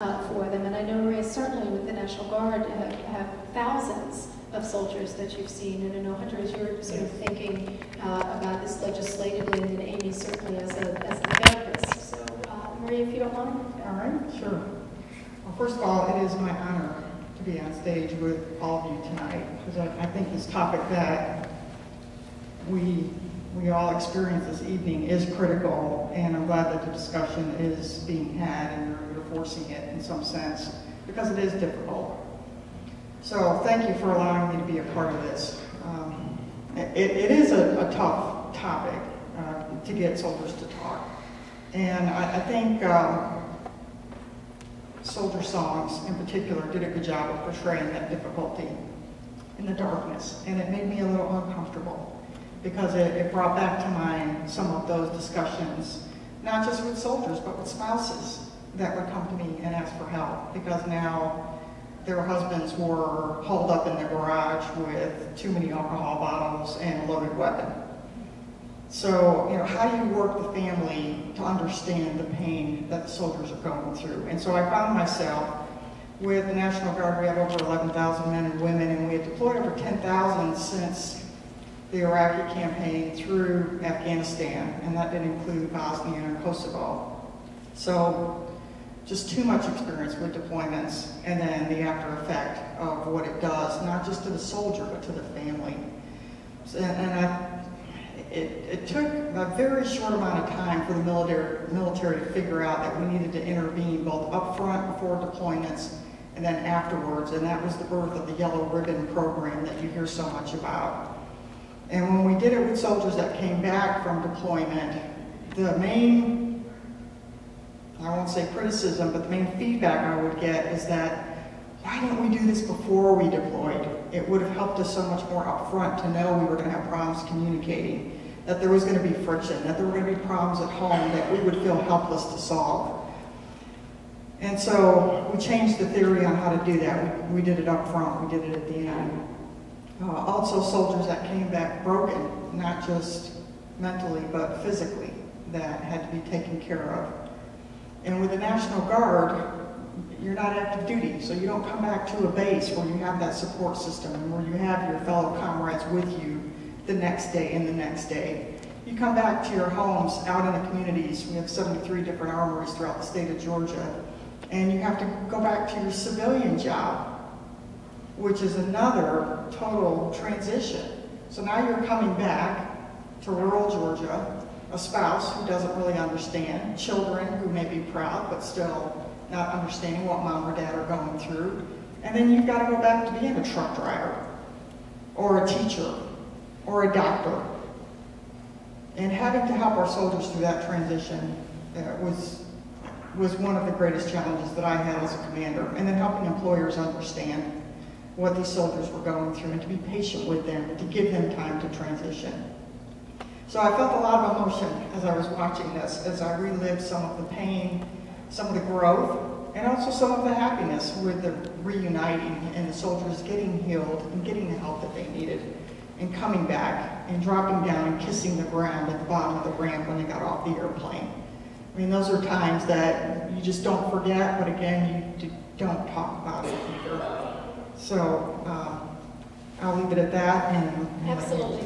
uh, for them. And I know, Ray, certainly with the National Guard, have, have thousands of soldiers that you've seen. And I know, Hunter, as you were sort of thinking uh, about this legislatively, and then Amy certainly as a, as a. So, uh, Maria, if you don't mind. All right, sure. Well, first of all, it is my honor to be on stage with all of you tonight, because I, I think this topic that we, we all experience this evening is critical, and I'm glad that the discussion is being had and you're, you're forcing it in some sense, because it is difficult. So thank you for allowing me to be a part of this. Um, it, it is a, a tough topic uh, to get soldiers to talk. And I, I think um, Soldier Songs in particular did a good job of portraying that difficulty in the darkness. And it made me a little uncomfortable because it, it brought back to mind some of those discussions, not just with soldiers, but with spouses that would come to me and ask for help because now their husbands were holed up in their garage with too many alcohol bottles and a loaded weapon. So, you know, how do you work the family to understand the pain that the soldiers are going through? And so I found myself with the National Guard, we have over 11,000 men and women, and we had deployed over 10,000 since the Iraqi campaign through Afghanistan, and that didn't include Bosnia and Kosovo. So just too much experience with deployments and then the after effect of what it does, not just to the soldier, but to the family. So, and I, it, it, took a very short amount of time for the military, military to figure out that we needed to intervene both upfront before deployments and then afterwards, and that was the birth of the Yellow Ribbon program that you hear so much about. And when we did it with soldiers that came back from deployment, the main, I won't say criticism, but the main feedback I would get is that, why didn't we do this before we deployed? It would have helped us so much more upfront to know we were going to have problems communicating, that there was going to be friction, that there were going to be problems at home that we would feel helpless to solve. And so we changed the theory on how to do that. We, we did it up front, we did it at the end. Uh, also soldiers that came back broken, not just mentally, but physically, that had to be taken care of. And with the National Guard, you're not active duty, so you don't come back to a base where you have that support system and where you have your fellow comrades with you the next day and the next day. You come back to your homes out in the communities. We have 73 different armories throughout the state of Georgia. And you have to go back to your civilian job, which is another total transition. So now you're coming back to rural Georgia, a spouse who doesn't really understand, children who may be proud but still not understanding what mom or dad are going through. And then you've got to go back to being a truck driver or a teacher or a doctor. And having to help our soldiers through that transition uh, was, was one of the greatest challenges that I had as a commander. And then helping employers understand what these soldiers were going through and to be patient with them and to give them time to transition. So I felt a lot of emotion as I was watching this, as I relived some of the pain, some of the growth, and also some of the happiness with the reuniting and the soldiers getting healed and getting the help that they needed and coming back and dropping down and kissing the ground at the bottom of the ramp when they got off the airplane. I mean, those are times that you just don't forget, but again, you don't talk about it either. So um, I'll leave it at that. And Absolutely.